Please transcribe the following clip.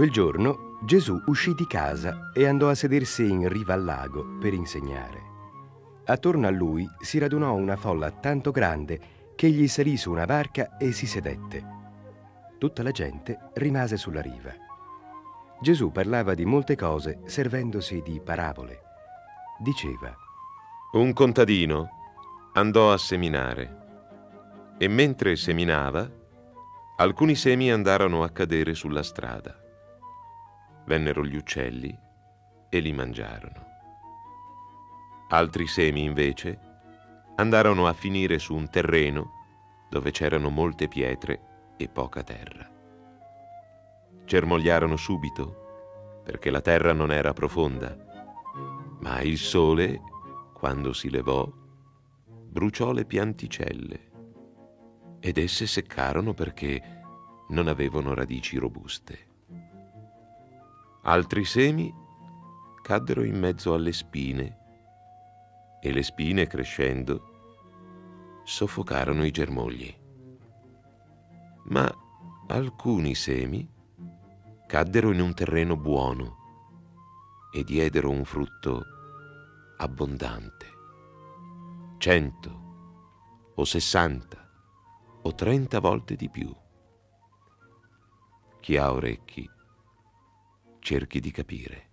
Quel giorno Gesù uscì di casa e andò a sedersi in riva al lago per insegnare. Attorno a lui si radunò una folla tanto grande che egli salì su una barca e si sedette. Tutta la gente rimase sulla riva. Gesù parlava di molte cose servendosi di parabole. Diceva, Un contadino andò a seminare e mentre seminava, alcuni semi andarono a cadere sulla strada. Vennero gli uccelli e li mangiarono. Altri semi, invece, andarono a finire su un terreno dove c'erano molte pietre e poca terra. Germogliarono subito perché la terra non era profonda, ma il sole, quando si levò, bruciò le pianticelle ed esse seccarono perché non avevano radici robuste. Altri semi caddero in mezzo alle spine e le spine crescendo soffocarono i germogli. Ma alcuni semi caddero in un terreno buono e diedero un frutto abbondante. Cento o sessanta o trenta volte di più. Chi ha orecchi, cerchi di capire.